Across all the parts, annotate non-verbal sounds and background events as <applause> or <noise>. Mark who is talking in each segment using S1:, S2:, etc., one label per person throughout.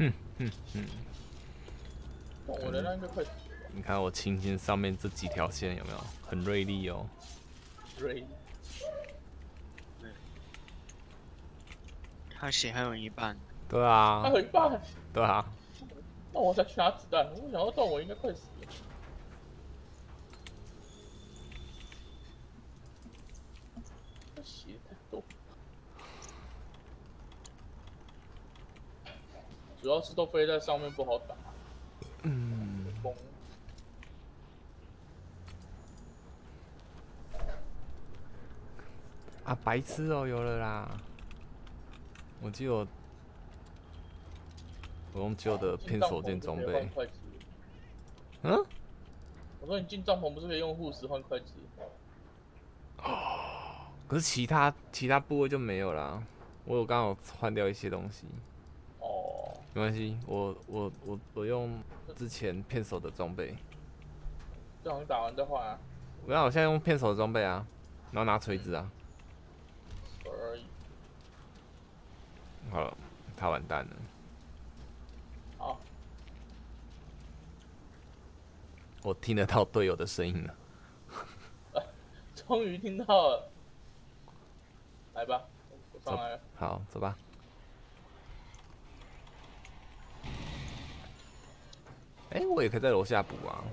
S1: 哼哼哼，
S2: 我的那应该快死了？
S1: 你看我轻轻上面这几条线有没有很锐利哦？
S2: 锐，
S3: 他血还有一半，
S1: 对啊
S2: 还，有一半，
S1: 对啊，
S2: 那我再去拿子弹。我想要动，我应该快死了。这血太多，主要是都飞在上面不好打。
S1: 嗯，
S2: 崩
S1: 啊，白痴哦，有了啦！我记得我我用旧的偏手剑装备，嗯，
S2: 我说你进帐篷不是可以用护士换筷子？
S1: 可是其他其他部位就没有啦。我有刚好换掉一些东西，
S2: 哦，
S1: 没关系，我我我我用之前骗手的装备，
S2: 这样打完的话啊，
S1: 我现在用骗手的装备啊，然后拿锤子啊。好了，他完蛋了，
S2: 好，
S1: 我听得到队友的声音了。<laughs>
S2: 终于听到了，来吧，我上来了。
S1: 好，走吧。哎、我也可以在楼下补啊，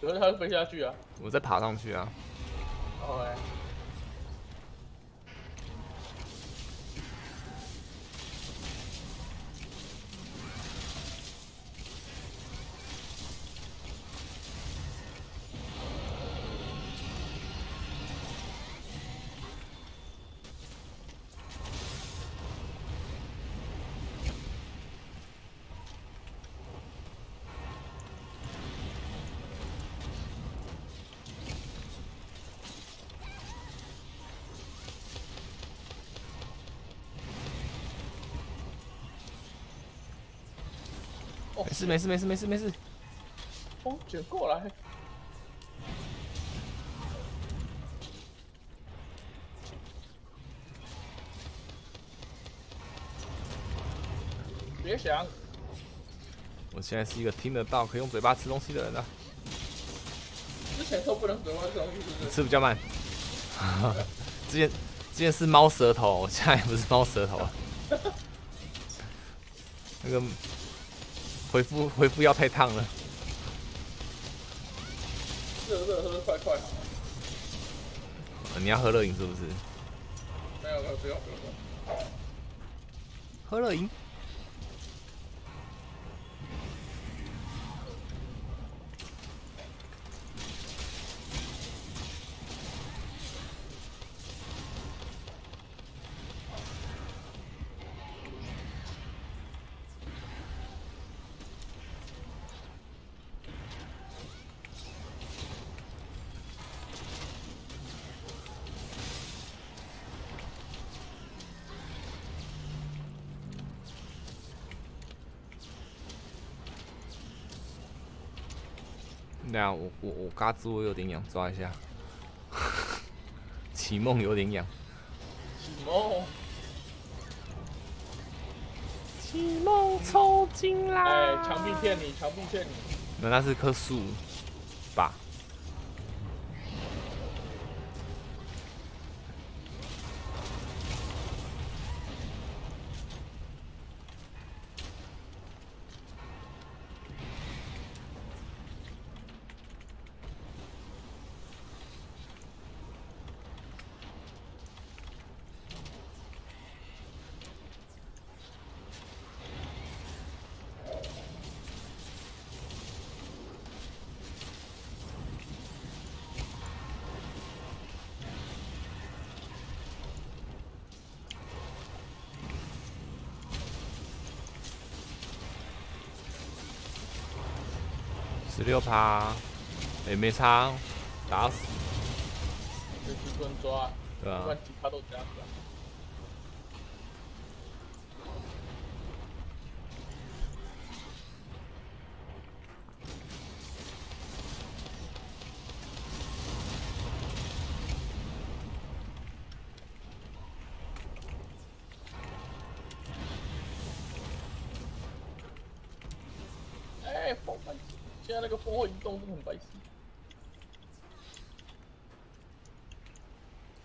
S2: 可是它会飞下去啊。
S1: 我再爬上去啊。没事没事没事没事没事。
S2: 风卷过来。别想，
S1: 我现在是一个听得到可以用嘴巴吃东西的人了，
S2: 之前都不能嘴巴吃东西，是不是？
S1: 吃比较慢。<laughs> 之前之前是猫舌头，现在不是猫舌头了。<laughs> 那个回复回复要太烫了。
S2: 热热喝快快好。
S1: 呃你要喝热饮是不是？
S2: 没有没有不用不用。
S1: 喝热饮。那样我我我嘎吱窝有点痒，抓一下。<laughs> 启梦有点痒。
S2: 启梦，
S1: 启梦抽筋啦！
S2: 哎，墙壁骗你，墙壁骗你。
S1: 那那是棵树十六趴，也没差，打死，
S2: 这次不能抓，
S1: 对啊
S2: 不然其他都这样子啊。现在那个风会移动，真的很白痴。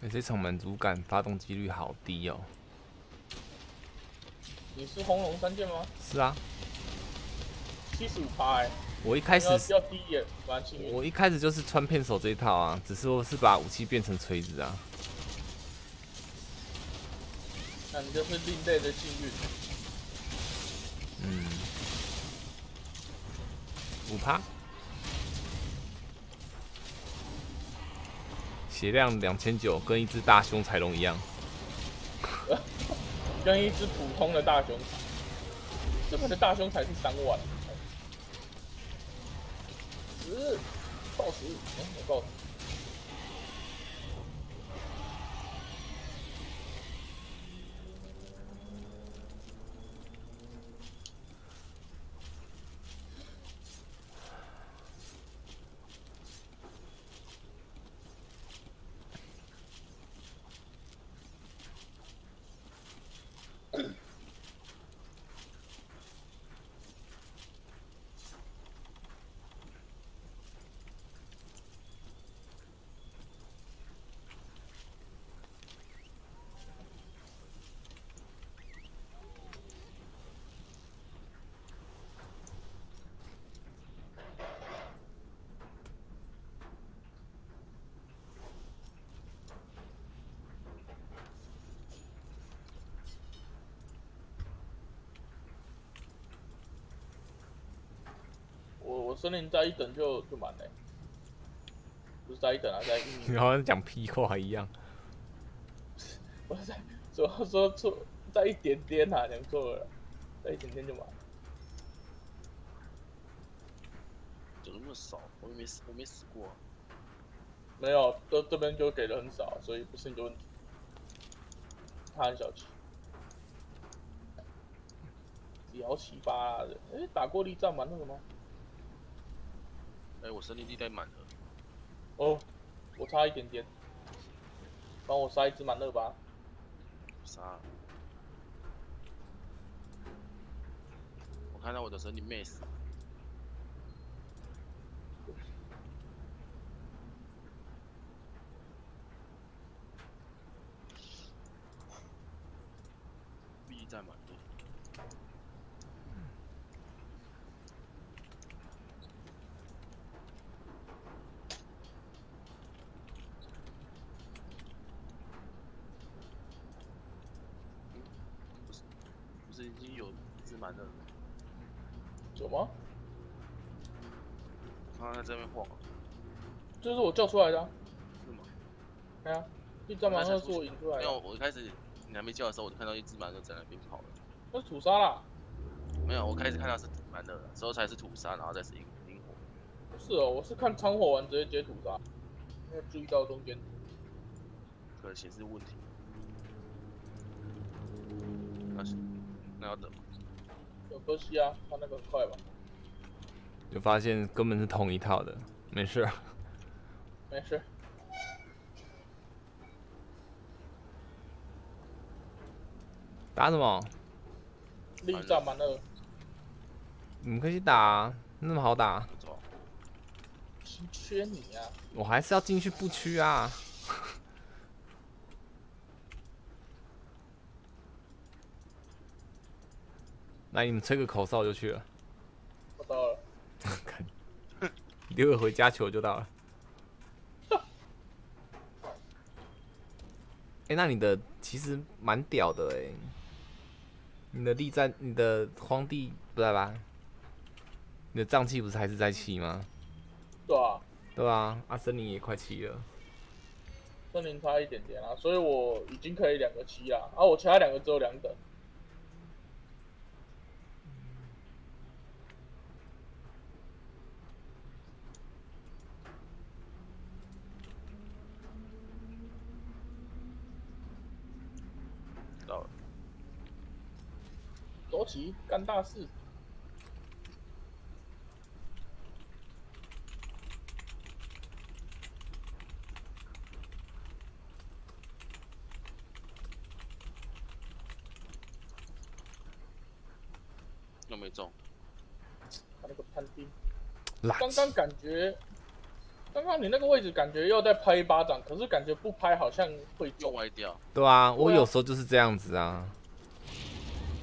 S1: 哎、这场满足感发动几率好低哦。
S2: 你是红龙三剑吗？
S1: 是啊，
S2: 七十五趴哎，
S1: 我一开始
S2: 低也蛮幸运。
S1: 我一开始就是穿片手这一套啊，只是我是把武器变成锤子啊。
S2: 那你就是另类的幸运。
S1: 趴，血量两千九，跟一只大胸彩龙一样。<laughs>
S2: 跟一只普通的大胸，这边的大胸才是三万。十，报十，哎、我报森林再一等就就满了、不是在一等啊，在一 <laughs>
S1: 你好像讲屁话一样。<laughs>
S2: 不是在，主要说错在一点点啊，讲错了，在一点点就满。
S3: 怎么那么少？我也没死，我没死过、啊。
S2: 没有，这这边就给的很少，所以不是你的问题。他很小气，摇七八的。哎、打过力战蛮那个吗？
S3: 哎、我生力地带满了，
S2: 哦，我差一点点，帮我杀一只满乐吧。
S3: 杀。我看到我的神灵妹死，力带满了。已经有一只满了吗？
S2: 有吗？
S3: 我看到它在这边晃，
S2: 这是我叫出来的、啊。
S3: 是吗？
S2: 哎呀，力战蛮乐是我引出来
S3: 没有，
S2: 的，
S3: 我一开始你还没叫的时候，我就看到一只满乐在那边跑了。
S2: 那是土沙啦。
S3: 没有，我开始看到是满乐了，之后才是土沙，然后再是萤萤火。
S2: 不是哦，我是看仓火完直接接土沙，没有注意到中间。
S3: 可能显示问题。那是那要等吗？
S2: 有可惜啊，他那个很快吧？
S1: 就发现根本是同一套的，没事。
S2: 没事。
S1: 打什么？
S2: 力战
S1: 你们可以去打、啊，那么好打，
S2: 缺你啊！
S1: 我还是要进去不屈啊。来，你们吹个口哨就去了，
S2: 我到了，<laughs>
S1: 看，溜个回家球就到了。<laughs> 哎、那你的其实蛮屌的哎、你的地战，你的荒地不在吧？你的瘴气不是还是在七吗？
S2: 对啊，
S1: 对啊，阿森林也快七了。
S2: 森林差一点点啊，所以我已经可以两个七啦，啊，我其他两个只有两等。
S3: 到了，
S2: 干大事！
S3: 又没中，
S2: 他那个判定，刚刚感觉，刚刚你那个位置感觉要在拍一巴掌，可是感觉不拍好像会
S3: 又
S2: 中。
S3: 歪掉，
S1: 对啊，我有时候就是这样子啊。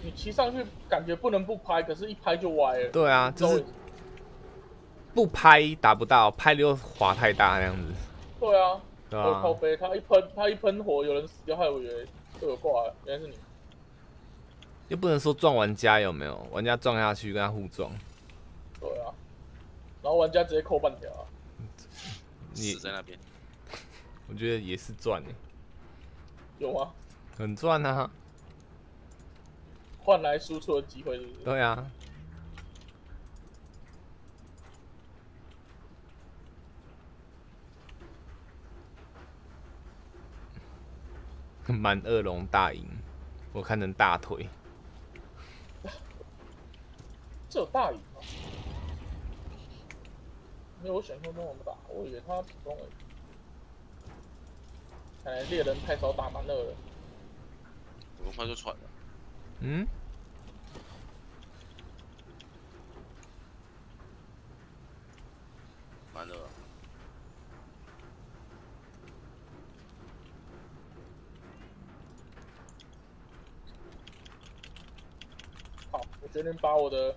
S2: 你骑上去感觉不能不拍，可是一拍就歪了。
S1: 对啊，就是不拍打不到，拍了又滑太大那样子，
S2: 对啊，
S1: 对
S2: 我靠
S1: 吧？
S2: 背，他一喷，他一喷火，有人死掉，害我以为队友挂了，原来是你。
S1: 又不能说撞玩家有没有？玩家撞下去跟他互撞，
S2: 对啊，然后玩家直接扣半条啊。
S1: 你
S3: 死在那边。<laughs>
S1: 我觉得也是赚诶，
S2: 有吗？
S1: 很赚啊。
S2: 换来输出的机会，是不是？
S1: 对啊，满恶龙大赢，我看成大腿。<laughs>
S2: 这有大赢吗？没有我想象中那么大，我以为他普通而已。看来猎人太少打满二了。
S3: 我们快就喘了，
S1: 嗯，
S3: 蛮了。
S2: 好，我决定把我的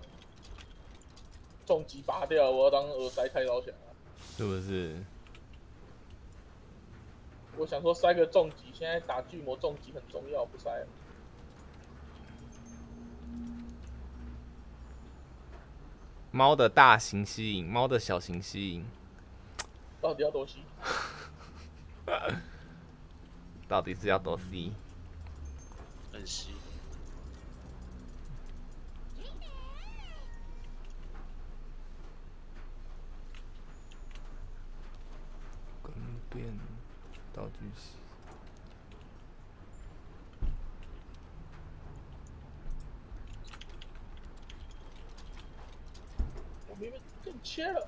S2: 重击拔掉，我要当耳塞开刀侠。
S1: 是不是？
S2: 我想说塞个重击，现在打巨魔重击很重要，不塞了。
S1: 猫的大型吸引，猫的小型吸引，
S2: 到底要多吸？<laughs>
S1: 到底是要多吸
S3: 很稀。
S1: 变道具系。
S2: 我明明给你切了。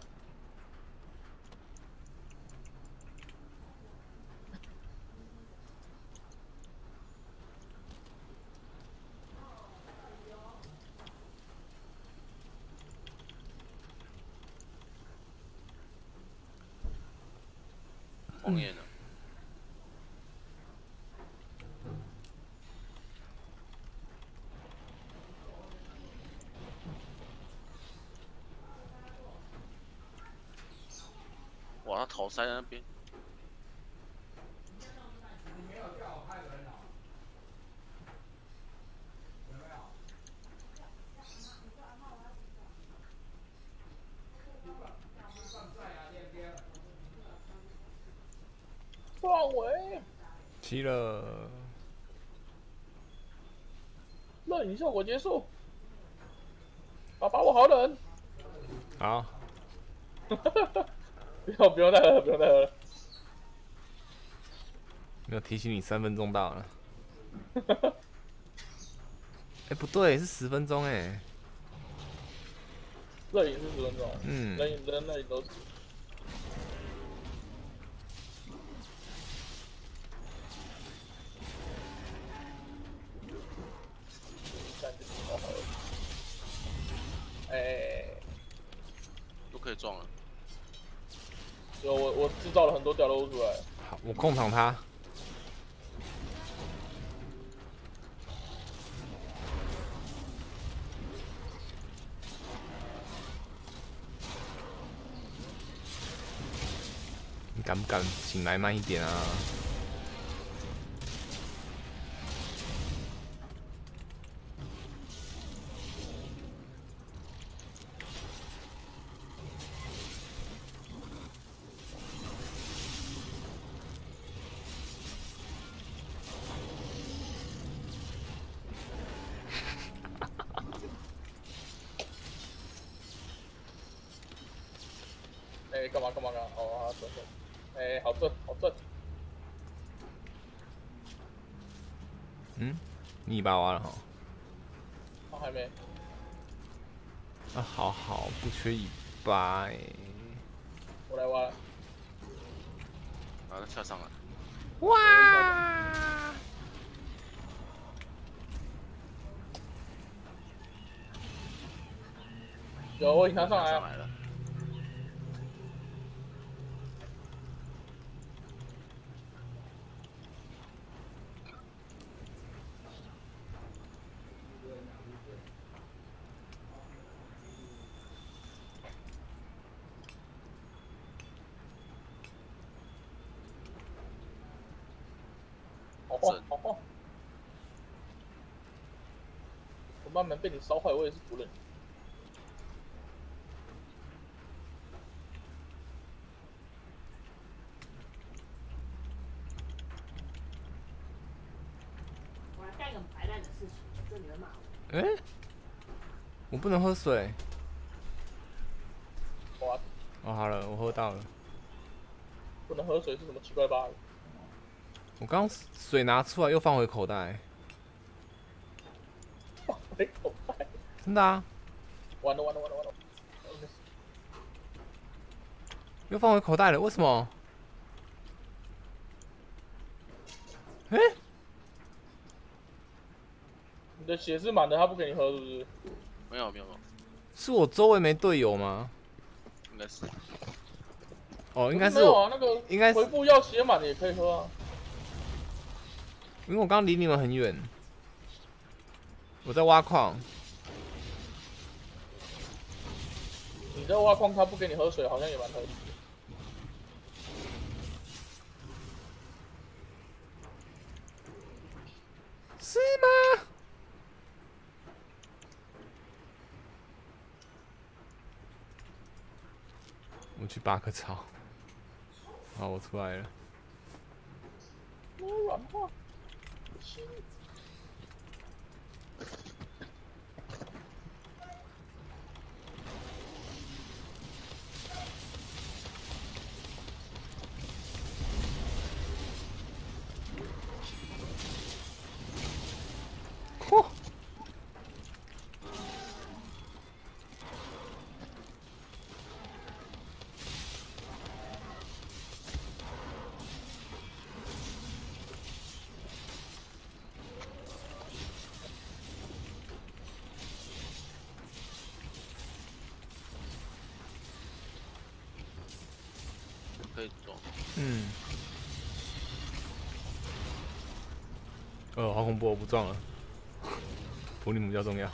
S3: 头塞在那边，
S2: 放尾，
S1: 七了，
S2: 热影效果结束。爸爸，我好冷。
S1: 好，<laughs>
S2: 不 <laughs> 用不用再喝了，不用再喝了。
S1: 没有提醒你三分钟到了。<laughs> 哎、不对，是十分钟哎。
S2: 热饮是十分钟，
S1: 嗯，
S2: 冷饮跟热饮都是。哎，
S3: 都可以撞了。
S2: 有我我制造了很多掉落物出来，
S1: 好，我控场他。你敢不敢醒来慢一点啊？
S2: 哎，干嘛干嘛干嘛？哦，啊，准准，哎，好准好准，
S1: 嗯，你尾巴挖了哈？
S2: 哦还没，
S1: 啊，好好，不缺尾巴哎、
S2: 我来挖了。
S3: 然后他跳上来，
S1: 哇！
S2: 有我引他上来了，
S3: 上来了。正。
S2: 哦哦我慢慢被你烧坏，我也是不忍。
S4: 我来干个白烂的事情，这你会骂我。
S1: 哎、我不能喝水。
S2: 哇，
S1: 哦，好了，我喝到了。
S2: 不能喝水是什么奇怪吧？
S1: 我刚水拿出来又放回口袋，
S2: 放回口袋，
S1: 真的啊，
S2: 完了完了完了完了！
S1: 又放回口袋了，为什么？哎、
S2: 你的血是满的，他不给你喝是不是？
S3: 没有没有没有，
S1: 是我周围没队友吗？
S3: 应该是
S1: 哦，应该是我，
S2: 没有啊，那个
S1: 应该是
S2: 回复要血满的也可以喝啊。
S1: 因为我刚离你们很远，我在挖矿。
S2: 你在挖矿，他不给你喝水，好像也蛮合理。
S1: 是吗？我去拔棵草。好，我出来了。
S2: 软化。行
S3: 可以走。
S1: 嗯。哦，好恐怖！我不撞了。普利姆比较重要。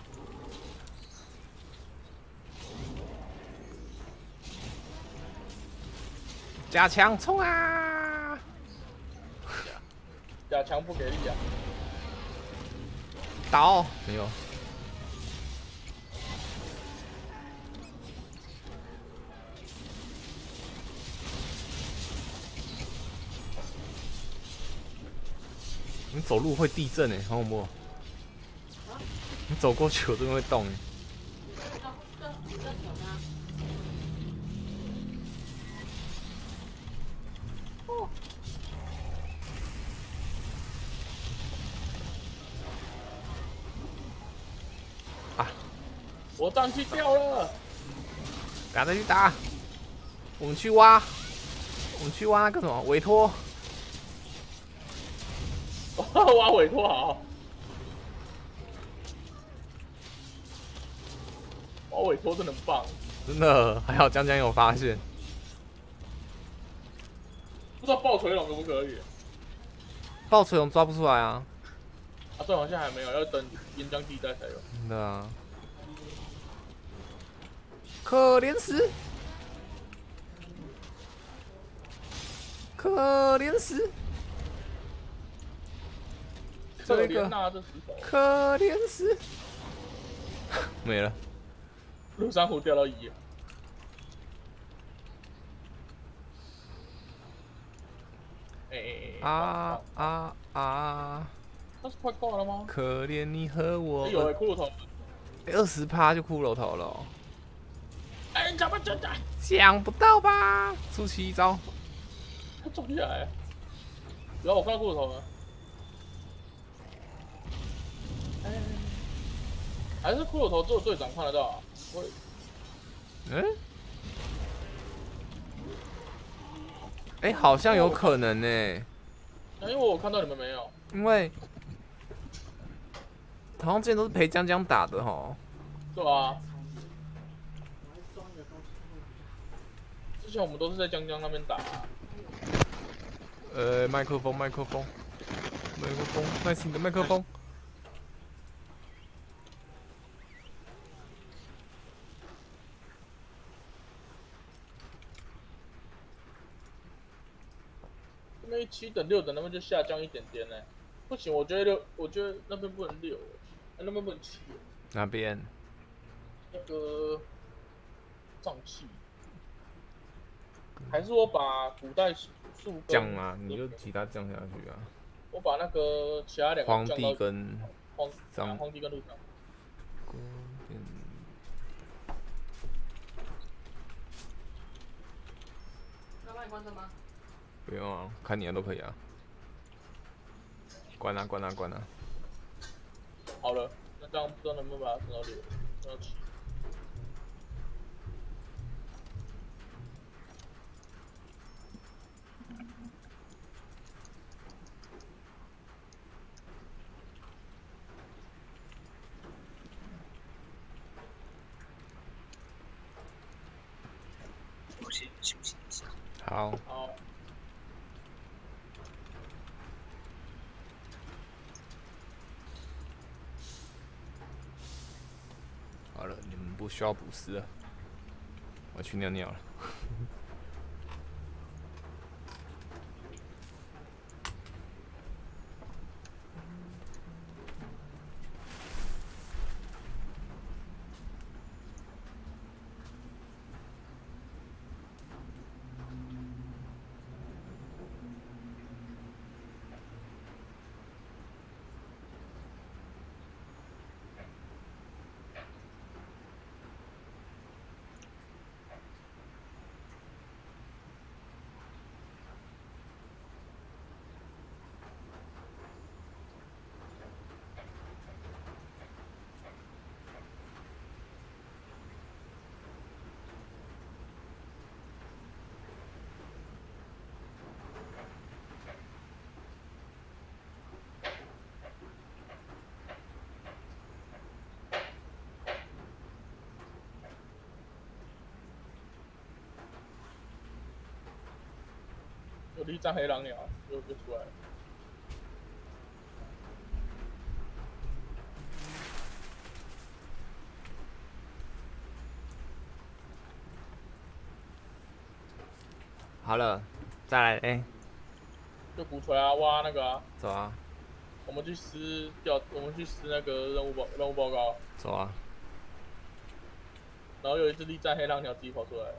S1: 加强冲啊！
S2: 加强不给力啊！
S1: 倒没有。走路会地震哎，好恐怖哦！你走过去我这边会动哎。
S4: 要更更久吗？
S2: 我战区掉了，
S1: 赶快去打！我们去挖，我们去挖那个什么委托。<laughs>
S2: 挖委托好。挖委托真的很棒，
S1: 真的，还好江江有发现。
S2: 不知道爆锤龙可不可以？
S1: 爆锤龙抓不出来啊！
S2: 啊，对，好像还没有，要等岩浆地带才有。
S1: 真的啊。可怜死！可怜死！
S2: 可
S1: 这个
S2: 怜呐，这石头，
S1: 可怜死！<laughs> 没了。
S2: 陆珊瑚掉到一。
S1: 啊啊啊！
S2: 那是快挂了吗？
S1: 可怜你和我
S2: 哎。有哎，骷髅头。
S1: 二十趴就骷髅头了哦、
S2: 哎，你怎么真的？
S1: 想不到吧？出奇一招。
S2: 他撞起来。然后我看到骷髅头了。哎，还是骷髅头做队长看得到啊？我
S1: 嗯？哎、好像有可能呢、
S2: 因为我看到你们没有。
S1: 因为好像之前都是陪江江打的哈。
S2: 对啊。之前我们都是在江江那边打。
S1: 呃，麦克风，麦克风，麦克风，nice 你的麦克风。
S2: 七等六等，那么就下降一点点呢。不行，我觉得六，我觉得那边不能六，啊那边不能七，
S1: 那边
S2: 那个瘴气，还是我把古代树
S1: 降啊，你就其他降下去啊。
S2: 我把那个其他两个
S1: 皇帝
S2: 降到
S1: 跟
S2: 皇
S1: 张
S2: 啊皇帝跟陆上，
S1: 嗯
S4: 要帮你关灯吗？
S1: 不用啊，看你的都可以啊。关啊关啊关啊！
S2: 好了，那这样不知道能不能把它升到六，升到七。
S5: 我先休息一下。
S1: 好，
S2: 好，
S1: 好了，你们不需要补食，我去尿尿了。
S2: 有一张黑狼鸟又又出来了。
S1: 好了，再来，哎、
S2: 就鼓吹啊，挖那个啊，
S1: 走啊，
S2: 我们去撕掉，我们去撕那个任务报任务报告，
S1: 走啊，
S2: 然后有一只力战黑狼鸟自己跑出来了，